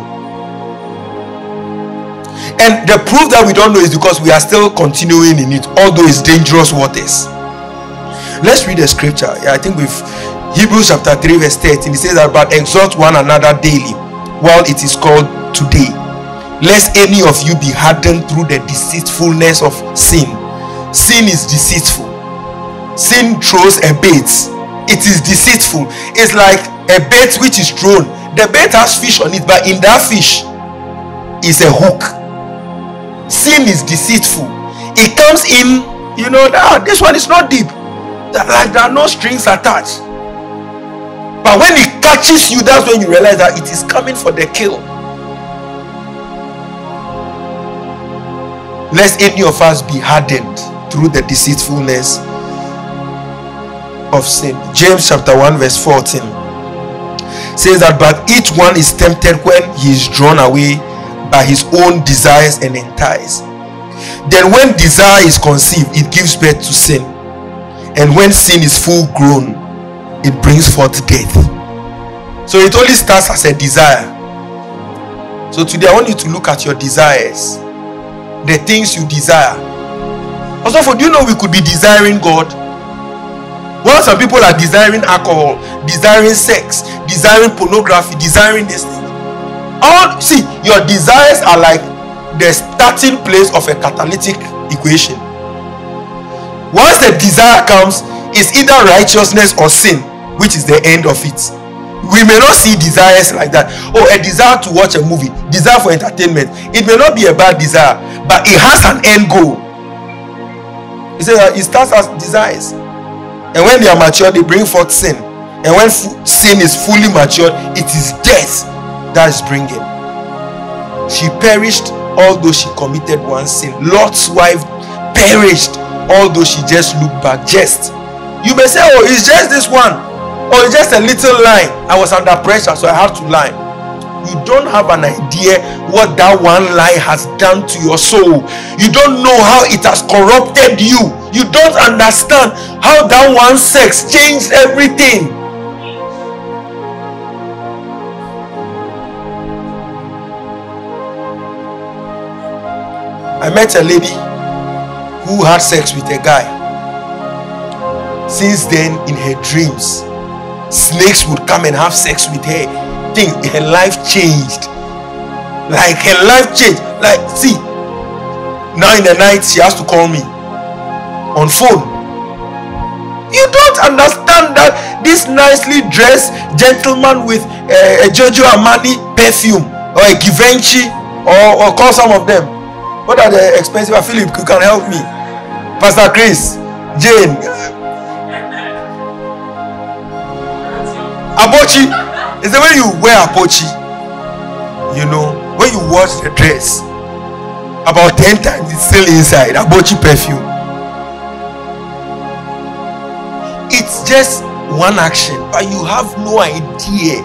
And the proof that we don't know is because we are still continuing in it, although it's dangerous waters. Let's read the scripture. I think with Hebrews chapter 3, verse 13. It says that but exhort one another daily while it is called today, lest any of you be hardened through the deceitfulness of sin. Sin is deceitful sin throws a bait. It is deceitful. It's like a bait which is thrown. The bait has fish on it but in that fish is a hook. Sin is deceitful. It comes in you know that this one is not deep. Like there are no strings attached. But when it catches you that's when you realize that it is coming for the kill. Lest any of us be hardened through the deceitfulness of sin. James chapter 1, verse 14 says that, But each one is tempted when he is drawn away by his own desires and enticed. Then, when desire is conceived, it gives birth to sin. And when sin is full grown, it brings forth death. So, it only starts as a desire. So, today I want you to look at your desires, the things you desire. Also, for do you know we could be desiring God? While some people are desiring alcohol, desiring sex, desiring pornography, desiring this thing. All see, your desires are like the starting place of a catalytic equation. Once the desire comes, it's either righteousness or sin, which is the end of it. We may not see desires like that. Oh, a desire to watch a movie, desire for entertainment. It may not be a bad desire, but it has an end goal. He said it starts as desires. And when they are mature, they bring forth sin. And when sin is fully matured, it is death that is bringing. She perished although she committed one sin. Lot's wife perished although she just looked back. Just you may say, Oh, it's just this one, or oh, it's just a little line. I was under pressure, so I had to lie you don't have an idea what that one lie has done to your soul. You don't know how it has corrupted you. You don't understand how that one sex changed everything. I met a lady who had sex with a guy. Since then, in her dreams, snakes would come and have sex with her thing her life changed. Like her life changed. Like see now in the night she has to call me on phone. You don't understand that this nicely dressed gentleman with uh, a Giorgio Armani perfume or a Givenchy or, or call some of them. What are the expensive? Philip you can help me. Pastor Chris Jane. Abochi it's the way you wear a pochi. You know, when you wash the dress, about 10 times it's still inside. A bochi perfume. It's just one action, but you have no idea.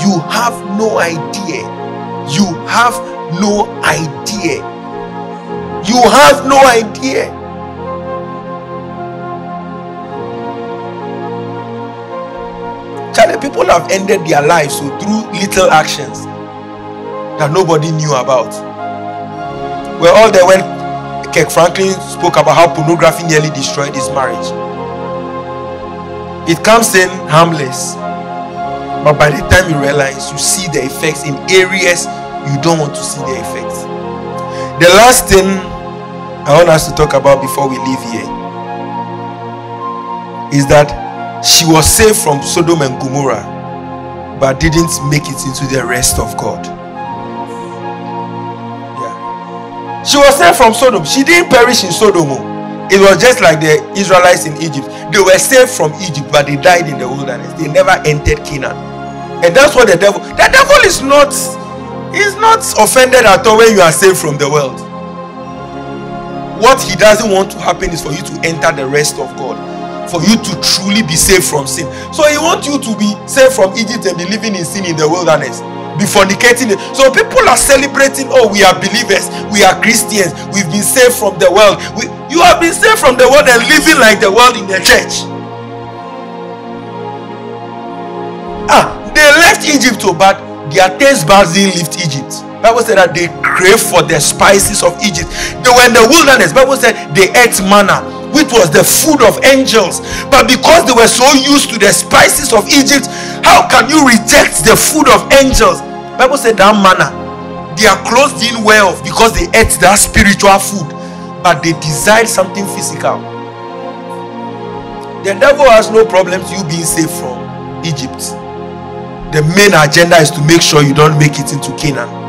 You have no idea. You have no idea. You have no idea. Charlie, people have ended their lives so through little actions that nobody knew about. We're all there when Kirk Franklin spoke about how pornography nearly destroyed his marriage. It comes in harmless, but by the time you realize, you see the effects in areas you don't want to see the effects. The last thing I want us to talk about before we leave here is that she was saved from Sodom and Gomorrah, but didn't make it into the rest of God. Yeah. She was saved from Sodom. She didn't perish in Sodom. Oh. It was just like the Israelites in Egypt. They were saved from Egypt, but they died in the wilderness. They never entered Canaan. And that's what the devil. The devil is not is not offended at all when you are saved from the world. What he doesn't want to happen is for you to enter the rest of God, for you to truly be saved from sin. So he wants you to be saved from Egypt and be living in sin in the wilderness, be fornicating. So people are celebrating, oh, we are believers, we are Christians, we've been saved from the world. We, you have been saved from the world and living like the world in the church. Ah, they left Egypt to but their taste buds didn't Egypt. Bible said that they crave for the spices of Egypt. They were in the wilderness. Bible said they ate manna, which was the food of angels. But because they were so used to the spices of Egypt, how can you reject the food of angels? Bible said that manna, their clothes didn't wear off because they ate that spiritual food, but they desired something physical. The devil has no problems you being saved from Egypt. The main agenda is to make sure you don't make it into Canaan.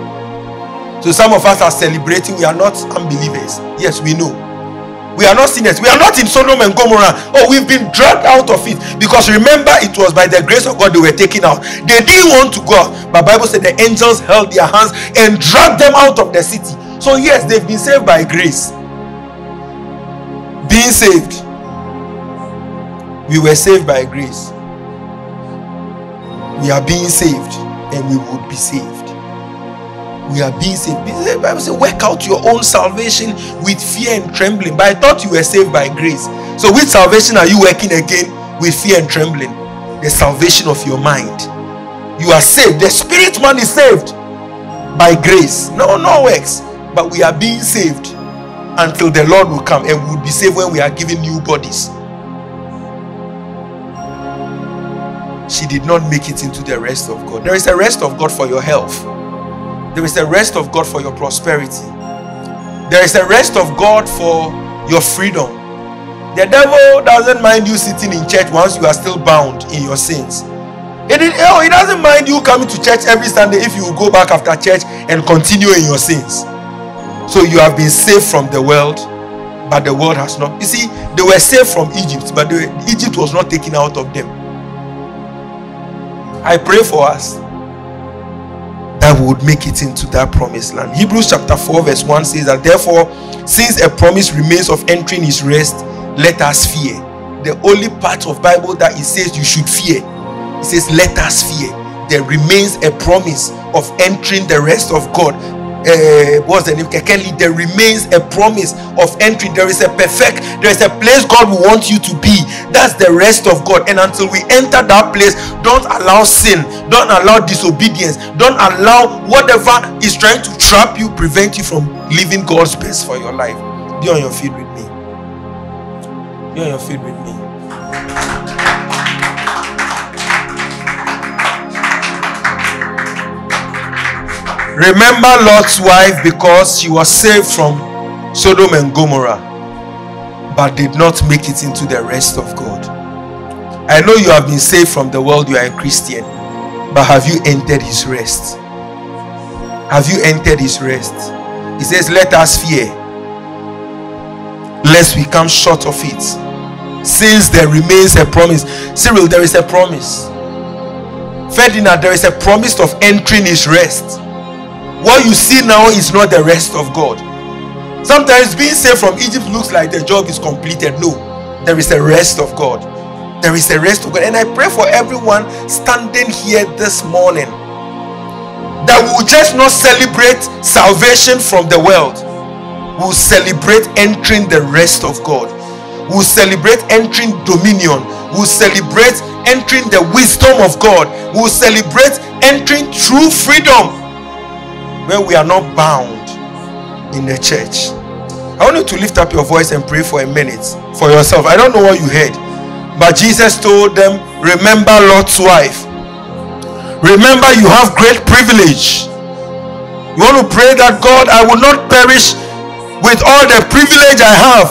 So some of us are celebrating. We are not unbelievers. Yes, we know. We are not sinners. We are not in Sodom and Gomorrah. Oh, we've been dragged out of it. Because remember, it was by the grace of God they were taken out. They didn't want to go out. But Bible said the angels held their hands and dragged them out of the city. So yes, they've been saved by grace. Being saved. We were saved by grace. We are being saved and we would be saved we are being saved. The Bible says, work out your own salvation with fear and trembling. But I thought you were saved by grace. So, with salvation are you working again with fear and trembling? The salvation of your mind. You are saved. The spirit man is saved by grace. No, no works. But we are being saved until the Lord will come and we will be saved when we are given new bodies. She did not make it into the rest of God. There is a rest of God for your health. There is a rest of God for your prosperity. There is a rest of God for your freedom. The devil doesn't mind you sitting in church once you are still bound in your sins. It, oh, he doesn't mind you coming to church every Sunday if you go back after church and continue in your sins. So you have been saved from the world, but the world has not. You see, they were saved from Egypt, but Egypt was not taken out of them. I pray for us that we would make it into that promised land. Hebrews chapter 4, verse 1 says that therefore, since a promise remains of entering his rest, let us fear. The only part of Bible that it says you should fear. It says, let us fear. There remains a promise of entering the rest of God uh, what's the name? Kekeli, there remains a promise of entry. There is a perfect, there is a place God will want you to be. That's the rest of God. And until we enter that place, don't allow sin, don't allow disobedience, don't allow whatever is trying to trap you, prevent you from living God's best for your life. Be on your feet with me. Be on your feet with me. Remember Lot's wife because she was saved from Sodom and Gomorrah, but did not make it into the rest of God. I know you have been saved from the world, you are a Christian, but have you entered his rest? Have you entered his rest? He says, Let us fear, lest we come short of it. Since there remains a promise, Cyril, there is a promise. Ferdinand, there is a promise of entering his rest. What you see now is not the rest of God. Sometimes being saved from Egypt looks like the job is completed. No, there is a rest of God. There is a rest of God. And I pray for everyone standing here this morning that we will just not celebrate salvation from the world, we will celebrate entering the rest of God. We will celebrate entering dominion. We will celebrate entering the wisdom of God. We will celebrate entering true freedom where we are not bound in the church. I want you to lift up your voice and pray for a minute for yourself. I don't know what you heard, but Jesus told them, Remember Lot's wife. Remember, you have great privilege. You want to pray that God, I will not perish with all the privilege I have,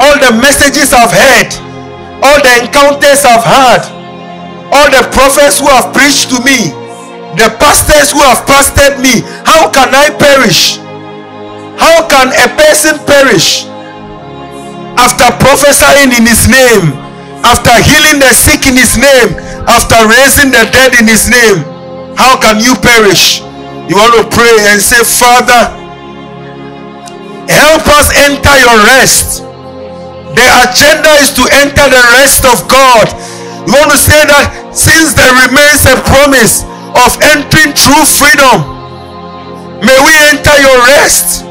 all the messages I've heard, all the encounters I've had, all the prophets who have preached to me the pastors who have pastored me, how can I perish? How can a person perish after prophesying in his name, after healing the sick in his name, after raising the dead in his name? How can you perish? You want to pray and say, Father, help us enter your rest. The agenda is to enter the rest of God. You want to say that since there remains a promise of entering true freedom, may we enter your rest.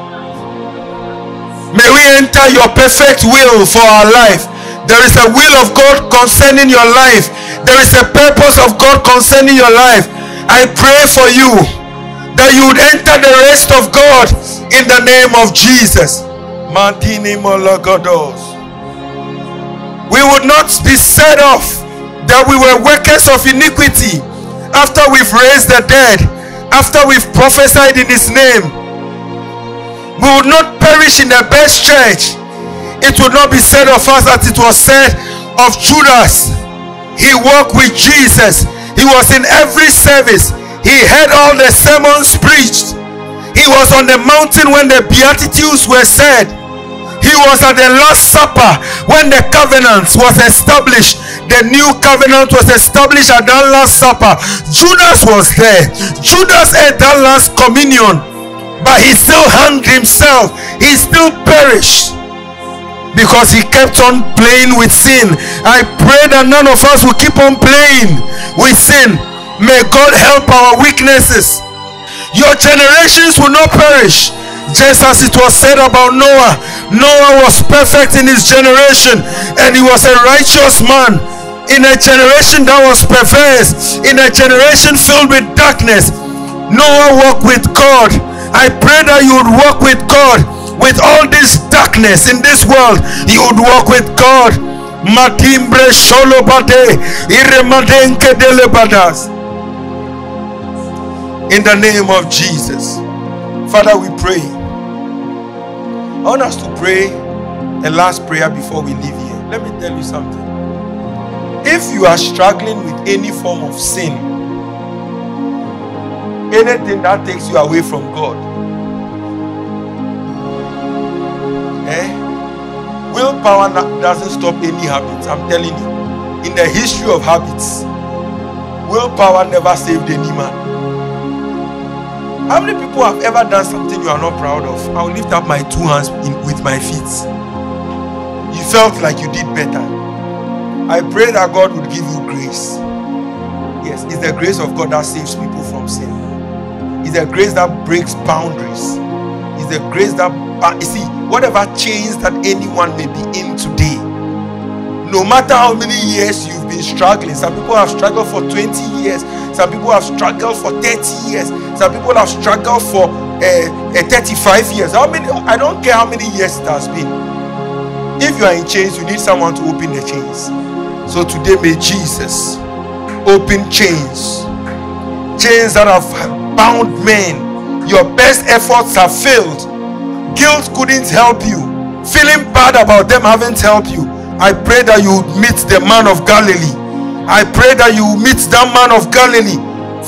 May we enter your perfect will for our life. There is a will of God concerning your life. There is a purpose of God concerning your life. I pray for you that you would enter the rest of God in the name of Jesus. We would not be set off that we were workers of iniquity after we've raised the dead, after we've prophesied in His name. We would not perish in the best church. It would not be said of us as it was said of Judas. He walked with Jesus, he was in every service, he heard all the sermons preached. He was on the mountain when the Beatitudes were said. He was at the Last Supper when the covenant was established. The new covenant was established at that Last Supper. Judas was there. Judas ate that last communion, but he still hung himself. He still perished because he kept on playing with sin. I pray that none of us will keep on playing with sin. May God help our weaknesses. Your generations will not perish just as it was said about Noah, Noah was perfect in his generation and he was a righteous man. In a generation that was perverse, in a generation filled with darkness, Noah walked with God. I pray that you would walk with God. With all this darkness in this world, you would walk with God. Matimbre sholobate iremadenke delebadas. In the name of Jesus. Father, we pray. I want us to pray a last prayer before we leave here. Let me tell you something. If you are struggling with any form of sin, anything that takes you away from God, eh? Willpower doesn't stop any habits. I'm telling you. In the history of habits, willpower never saved any man. How many people have ever done something you are not proud of? I'll lift up my two hands in, with my feet. You felt like you did better. I pray that God would give you grace. Yes, it's the grace of God that saves people from sin. It's the grace that breaks boundaries. It's the grace that, uh, you see, whatever chains that anyone may be in today, no matter how many years you've been struggling, some people have struggled for 20 years, some people have struggled for 30 years. Some people have struggled for uh, uh, 35 years. How many? I don't care how many years it has been. If you are in chains, you need someone to open the chains. So today, may Jesus open chains. Chains that have bound men. Your best efforts have failed. Guilt couldn't help you. Feeling bad about them haven't helped you. I pray that you meet the man of Galilee I pray that you meet that man of Galilee.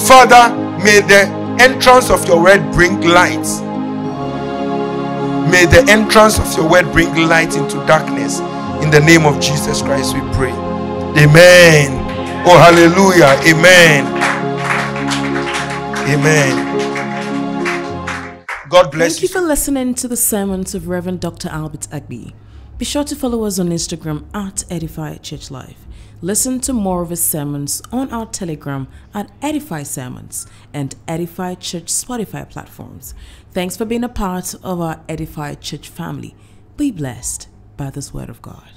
Father, may the entrance of your word bring light. May the entrance of your word bring light into darkness. In the name of Jesus Christ, we pray. Amen. Oh, hallelujah. Amen. Amen. God bless Thank you. you for listening to the sermons of Reverend Dr. Albert Agbi. Be sure to follow us on Instagram at Edify Church Life. Listen to more of his sermons on our Telegram at Edify Sermons and Edify Church Spotify platforms. Thanks for being a part of our Edify Church family. Be blessed by this word of God.